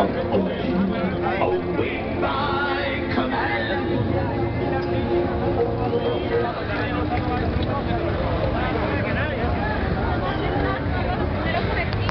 Capcom.